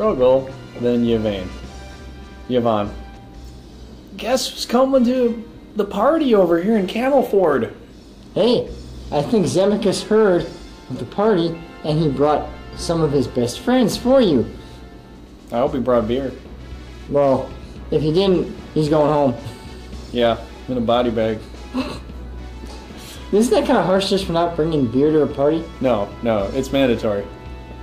Rogel, then Yvain. Yvonne. Guess who's coming to the party over here in Camelford? Hey, I think Zemeckis heard of the party and he brought some of his best friends for you. I hope he brought beer. Well, if he didn't, he's going home. Yeah, in a body bag. Isn't that kind of harsh just for not bringing beer to a party? No, no, it's mandatory.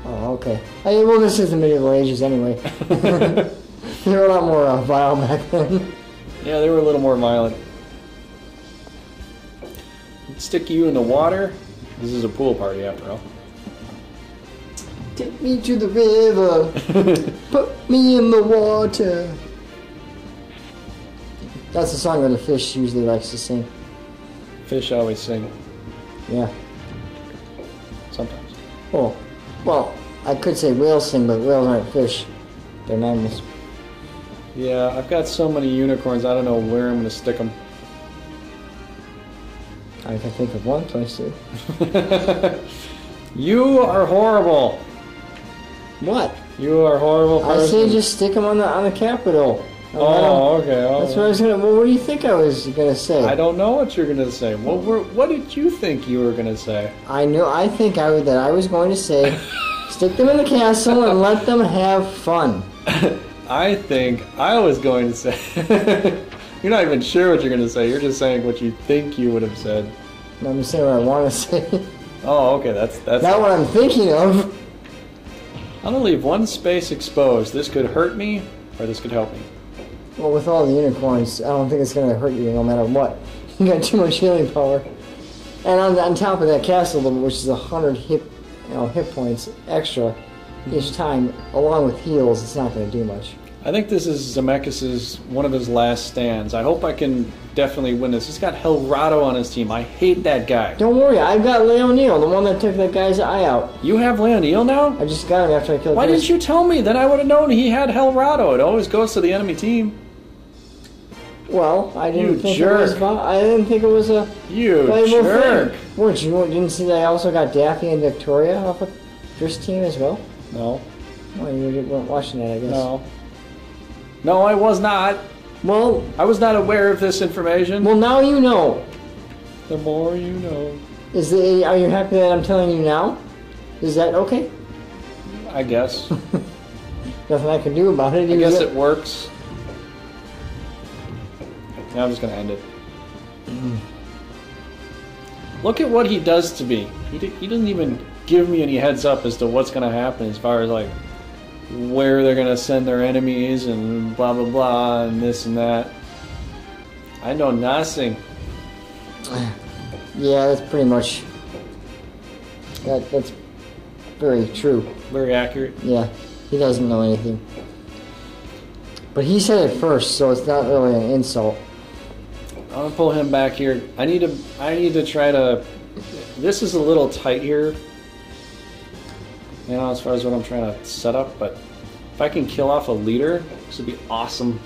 Oh, okay. Hey, well, this is the medieval ages anyway. they were a lot more uh, vile back then. Yeah, they were a little more violent. Stick you in the water. This is a pool party after all. Take me to the river, put me in the water. That's the song that the fish usually likes to sing. Fish always sing. Yeah. Sometimes. Oh, well, I could say whales sing, but whales aren't fish. They're mammals. Yeah, I've got so many unicorns, I don't know where I'm going to stick them. I can think of one place to. you are horrible. What? You are horrible I say just stick them on the on the Capitol. Oh, okay. oh. That's what I was gonna. Well, what do you think I was gonna say? I don't know what you're going to say. What, were, what did you think you were going to say? I knew. I think I would, that I was going to say, stick them in the castle and let them have fun. I think I was going to say. you're not even sure what you're going to say. You're just saying what you think you would have said. No, I'm just saying what I want to say. Oh, okay. That's that's. Not what I'm thinking of. I'm gonna leave one space exposed. This could hurt me, or this could help me. Well, with all the unicorns, I don't think it's gonna hurt you no matter what. You got too much healing power. And on, on top of that castle, which is a hundred hit, you know, hit points extra each time, along with heals, it's not gonna do much. I think this is Zemeckis' one of his last stands. I hope I can definitely win this. He's got Helrado on his team. I hate that guy. Don't worry, I've got Leonil, the one that took that guy's eye out. You have Leonil now? I just got him after I killed. Why didn't you tell me? Then I would have known he had Helrado. It always goes to the enemy team. Well, I didn't You think it was. I didn't think it was a You valuable jerk. thing. Weren't you? Didn't see that I also got Daffy and Victoria off of this team as well. No, Oh, you weren't watching that, I guess. no. No, I was not. Well, I was not aware of this information. well, now you know. the more you know. Is the? Are you happy that I'm telling you now? Is that okay? I guess. Nothing I can do about it. I You guess get- it works. I'm just gonna end it. Look at what he does to me. He, he doesn't even give me any heads up as to what's gonna happen as far as like where they're gonna send their enemies and blah blah blah and this and that. I know nothing. Yeah, that's pretty much. That that's very true. Very accurate. Yeah, he doesn't know anything. But he said it first, so it's not really an insult. I'm gonna pull him back here. I need to. I need to try to. This is a little tight here. You know, as far as what I'm trying to set up, but if I can kill off a leader, this would be awesome.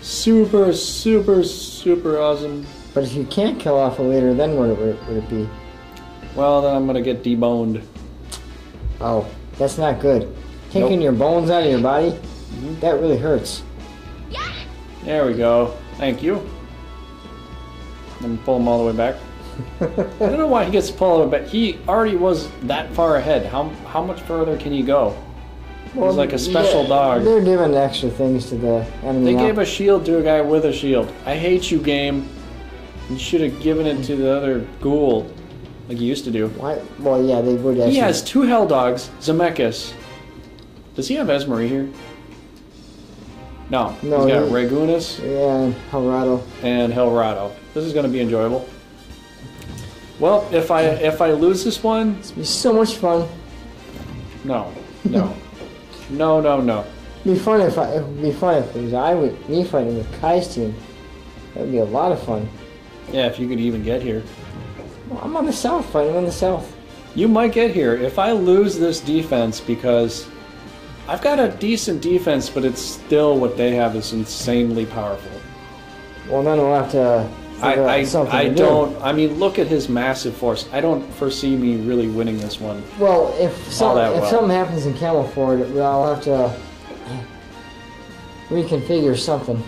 Super, super, super awesome. But if you can't kill off a leader, then what would it, would it be? Well, then I'm gonna get deboned. Oh, that's not good. Taking Nope. your bones out of your body, mm-hmm. that really hurts. There we go. Thank you. Then pull him all the way back. I don't know why he gets to pull all the. He already was that far ahead. How how much further can he go? He's like a special yeah, dog. They're giving extra things to the enemy. They now. gave a shield to a guy with a shield. I hate you, game. You should have given it to the other ghoul, like you used to do. Why? Well, yeah, they would actually. He has two hell dogs, Zemeckis. Does he have Esmery here? No. No, He's got he- Ragunas Yeah, and Helrado. and Helrado. This is going to be enjoyable. Well, if I if I lose this one, It'd be so much fun. no, no, no, no, no. It'd be fun if I. It'd be fun if it was I with me fighting with Cai's team. That would be a lot of fun. Yeah, if you could even get here. Well, I'm on the south fighting on the south. You might get here if I lose this defense because I've got a decent defense, but it's still what they have is insanely powerful. Well, then we'll have to I, I, something I to do. don't. I mean, look at his massive force. I don't foresee me really winning this one. Well, if some, if well. something happens in Camelford, well, I'll have to reconfigure something.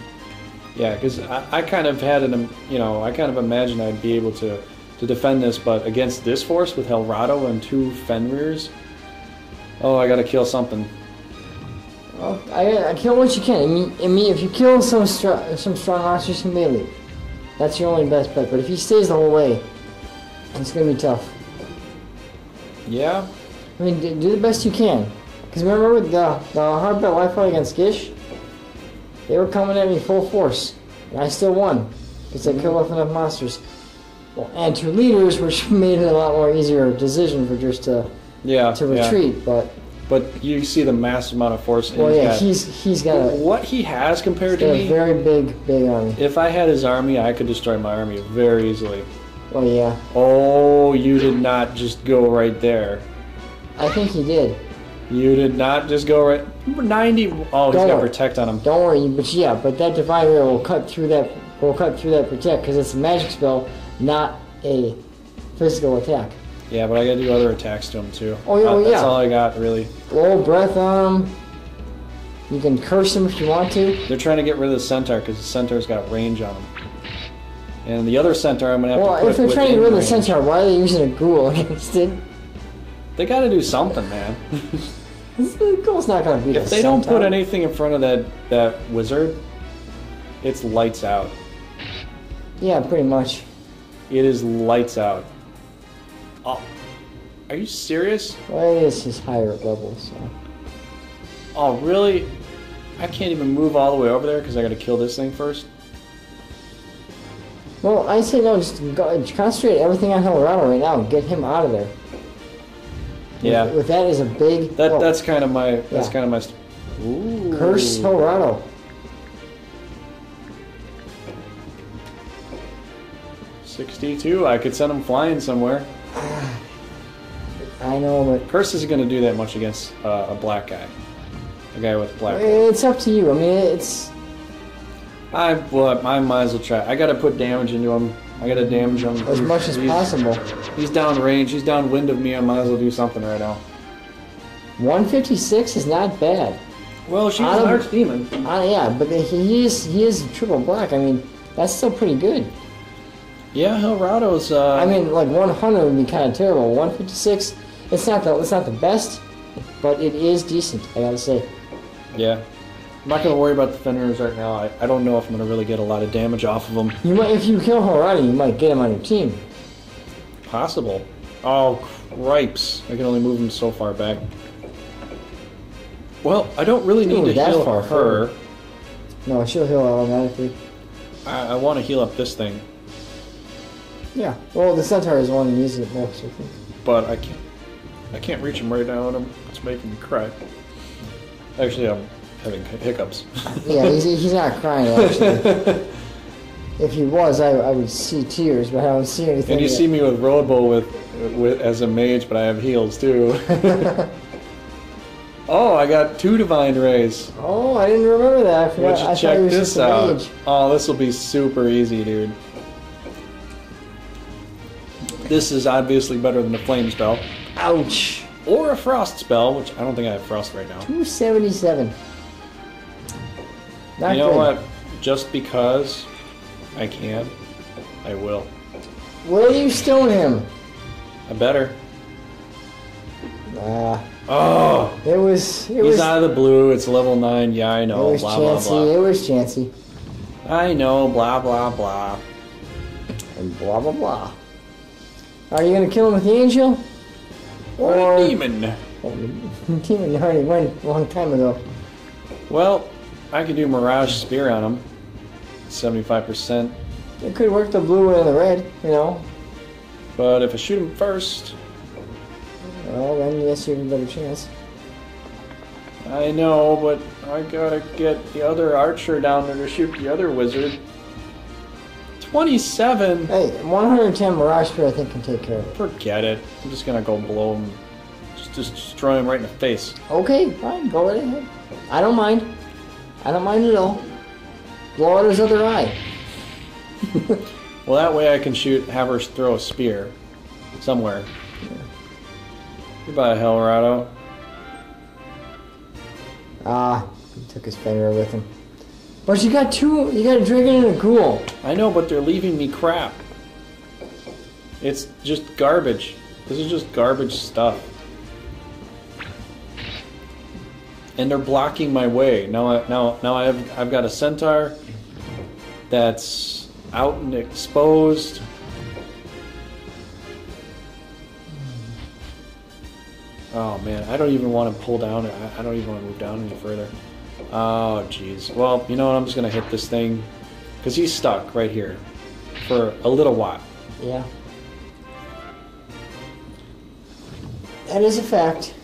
Yeah, because I, I kind of had an, you know, I kind of imagined I'd be able to, to defend this, but against this force with Helrado and two Fenrirs, oh, I gotta kill something. Well, I, I kill what you can. I mean, I mean, if you kill some str- some strong monsters from melee, that's your only best bet. But if he stays the whole way, it's gonna be tough. Yeah, I mean, do, do the best you can. Because remember with the the hard bet I fought against Gish, they were coming at me full force, and I still won because I killed off enough monsters. Well, and two leaders, which made it a lot more easier decision for just to yeah, to yeah. retreat. But But you see the massive amount of force. well, he's yeah, got- he's he's got a, what he has compared to a me. very big big army. If I had his army, I could destroy my army very easily. Well, yeah, Oh, you did not just go right there. I think he did. You did not just go right. 90. Oh, he's Don't got worry. protect on him. Don't worry, but yeah, but that divine will cut through that will cut through that protect because it's a magic spell, not a physical attack. Yeah, but I gotta do other attacks to him too. Oh, yeah, Uh, well, That's yeah. all I got, really. Blow breath on him. You can curse him if you want to. They're trying to get rid of the centaur because the centaur's got range on him. And the other centaur, I'm gonna have to Well, if they're trying to get rid of the centaur, why are they using a ghoul against it? They gotta do something, man. The ghoul's not gonna beat if they don't put anything in front of that that wizard, it's lights out. Yeah, pretty much. It is lights out. Oh, are you serious? Well, it is his higher level, so. Oh, really? I can't even move all the way over there because I gotta kill this thing first. Well, I say no, just go, concentrate everything on Helrado right now and get him out of there. Yeah, With, with that is a big. that oh, that's kind of my that's Yeah. kind of my. Ooh. Curse Helrado. Sixty-two. I could send him flying somewhere. I know, but Curse isn't gonna do that much against uh, a black guy. A guy with black. it's up to you. I mean, it's. I well, I might as well try. I gotta put damage into him. I gotta damage him As much as He's- possible. He's down range. He's downwind of me. I might as well do something right now. 156 is not bad. Well, she's Out an of- archdemon. Uh, yeah, but he is he is triple black. I mean, that's still pretty good. Yeah, Helrado's. Uh, I mean, like 100 would be kind of terrible. 156, it's not the it's not the best, but it is decent. I gotta say. yeah. I'm not gonna worry about the Fenrir's right now. I, I don't know if I'm gonna really get a lot of damage off of them. You might if you kill Horati, you might get him on your team. Possible. Oh, cripes! I can only move him so far back. Well, I don't really need Ooh, to heal far her. forward. No, she'll heal automatically. I, I want to heal up this thing, Yeah. Well, the centaur is the one that uses it most, I think. but I can't. I can't reach him right now, and I'm, it's making me cry. Actually, I'm having hiccups. Yeah, he's, he's not crying actually. if he was, I, I would see tears, but I don't see anything. and you yet. see me with Roadbull with, with as a mage, but I have heals too. oh, I got two divine rays. Oh, I didn't remember that. I forgot. don't I check this out? mage. Oh, this will be super easy, dude. This is obviously better than the flame spell. Ouch. Or a frost spell, which I don't think I have frost right now. 277. Not you know good. what? Just because I can, I will. Will you stone him? I better. Ah, Oh, it was. It he's was. out of the blue. It's level nine. Yeah, I know. it was Blah blah chancy. blah. It was chancy. I know. Blah blah blah. And blah blah blah. Are you gonna kill him with the angel? Or Or- a demon. Demon already went a long time ago. Well, I could do Mirage Spear on him. Seventy-five percent. It could work the blue and the red, you know. But if I shoot him first, Well, then yes, you have a better chance. I know, but I gotta get the other archer down there to shoot the other wizard. 27? Hey, 110 Mirage Spear I think can take care of it. Forget it. I'm just gonna go blow him. Just, just destroy him right in the face. Okay, fine, go right ahead. I don't mind. I don't mind at all. Blow out his other eye. Well, that way I can shoot, have her throw a spear somewhere. Goodbye, Helrado. Ah, he took his Fenrir with him. But you got two. You got a dragon and a ghoul. I know, but they're leaving me crap. It's just garbage. This is just garbage stuff. And they're blocking my way. Now, I, now, now I have I've got a centaur that's out and exposed. Oh man, I don't even want to pull down. I, I don't even want to move down any further. Oh jeez. Well, you know what? I'm just gonna hit this thing because he's stuck right here for a little while. Yeah. That is a fact.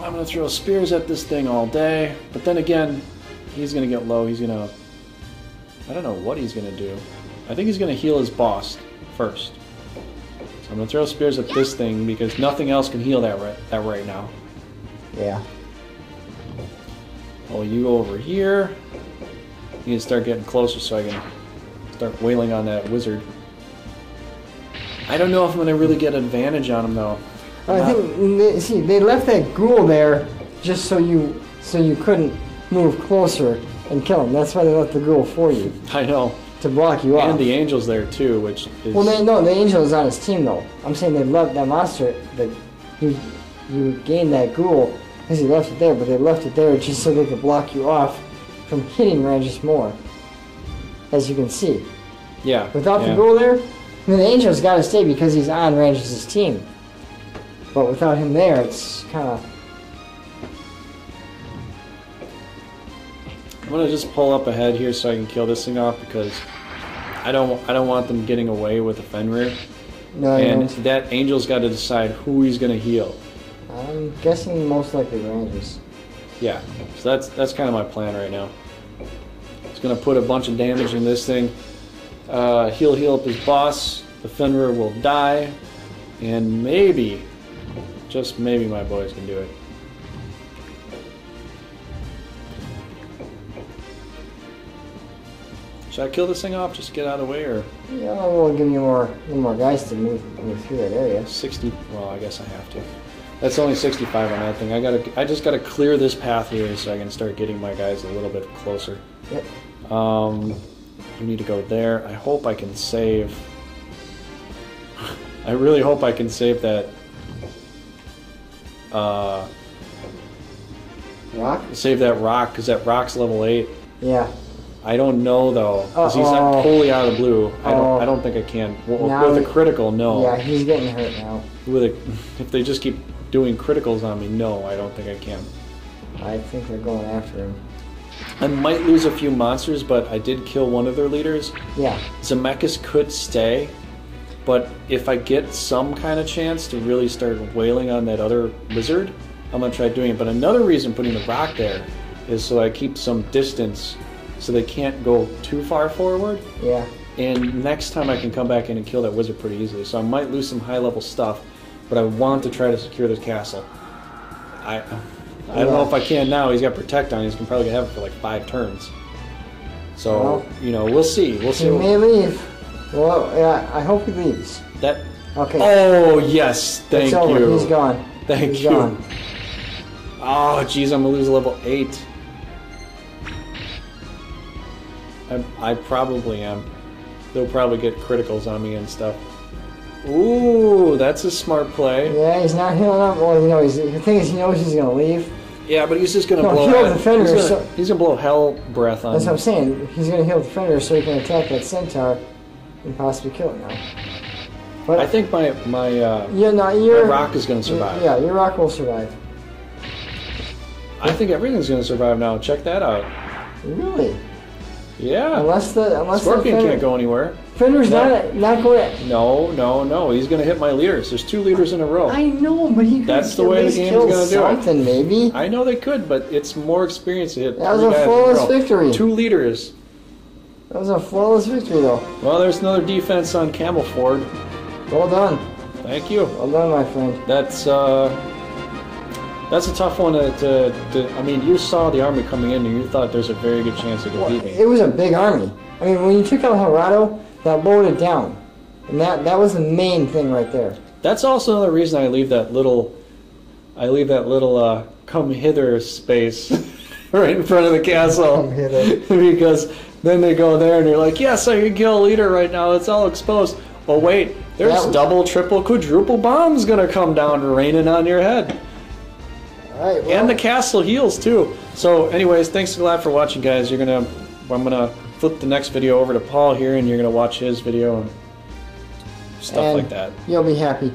I'm gonna throw spears at this thing all day, but then again, he's gonna get low. He's gonna. I don't know what he's gonna do. I think he's gonna heal his boss first. So I'm gonna throw spears at this thing because nothing else can heal that right that right now. Yeah. Well, you over here. You need to start getting closer so I can start wailing on that wizard. I don't know if I'm gonna really get advantage on him though. I think they, see they left that ghoul there just so you so you couldn't move closer and kill him. That's why they left the ghoul for you I know. to block you And off. And the angel's there too, which is well, they, no, the angel is on his team though. I'm saying they left that monster that you you gained that ghoul because he left it there, but they left it there just so they could block you off from hitting Rangis more. As you can see, yeah. without yeah. the goal there, I mean, the angel's got to stay because he's on Rangis' team. But without him there, it's kind of I'm gonna just pull up ahead here so I can kill this thing off because I don't I don't want them getting away with a Fenrir. no. and that angel's got to decide who he's gonna heal. I'm guessing most likely Rangers. Yeah, so that's that's kind of my plan right now. It's gonna put a bunch of damage in this thing. Uh, he'll heal up his boss. The Fenrir will die, and maybe, just maybe, my boys can do it. Should I kill this thing off? Just get out of the way, or Yeah, we'll give you more, more guys to move, move through that area. 60? Well, I guess I have to. That's only 65 on that thing. I gotta, I just gotta clear this path here so I can start getting my guys a little bit closer. Yep. Um, you need to go there. I hope I can save. I really hope I can save that. Uh, Rock? save that rock because that rock's level eight. Yeah. I don't know though because he's not totally out of blue. I don't. Oh. I don't think I can. W- Now with a critical, no. Yeah, he's getting hurt now. With a, if they just keep doing criticals on me, no, I don't think I can. I think they're going after him. I might lose a few monsters, but I did kill one of their leaders. Yeah. Zemeckis could stay, but if I get some kind of chance to really start wailing on that other lizard, I'm gonna try doing it. But another reason putting the rock there is so I keep some distance, so they can't go too far forward. Yeah. And next time I can come back in and kill that wizard pretty easily. So I might lose some high level stuff, but I want to try to secure this castle. I I don't know if I can now. He's got protect on. He's probably gonna probably have it for like five turns. So Well, you know, we'll see. We'll see. He what- may leave. Well, yeah, I hope he leaves. That. Okay. Oh yes, thank it's over. you. He's gone. Thank He's you. Gone. Oh jeez, I'm gonna lose level eight. I, I probably am. They'll probably get criticals on me and stuff. Ooh, that's a smart play. Yeah, he's not healing up. Well, you know, he's, the thing is, he knows he's gonna leave. Yeah, but he's just gonna No, blow. heal he's, the Fenrir, gonna, so- he's gonna blow hell breath on. That's what I'm saying. He's gonna heal the defender so he can attack that centaur and possibly kill it now. But I think my my uh, yeah, no, my your rock is gonna survive. Yeah, your rock will survive. I think everything's gonna survive now. Check that out. Really? Yeah. Unless the unless Scorpion the can't go anywhere. Fenrir's No. not not going. No, no, no. He's gonna hit my leaders. There's two leaders in a row. I know, but he could That's the way the game's gonna do it. something, maybe. I know they could, but it's more experience to hit. That was a flawless victory. Two leaders. That was a flawless victory, though. Well, there's another defense on Camelford. Well done, Thank you. well done, my friend. That's uh, that's a tough one to, to, to. I mean, you saw the army coming in, and you thought there's a very good chance they could Well, it was a big army. I mean, when you took out Helrado, that lowered it down, and that that was the main thing right there. That's also another reason I leave that little, I leave that little uh, come hither space right in front of the castle. Come hither. because then they go there and you're like, yes, I can kill a leader right now. It's all exposed. Oh wait, there's That- double, triple, quadruple bombs gonna come down raining on your head. Right, well, and the castle heals too. So, anyways, thanks a lot for watching, guys. You're gonna, I'm gonna flip the next video over to Paul here, and you're gonna watch his video and stuff and like that. You'll be happy.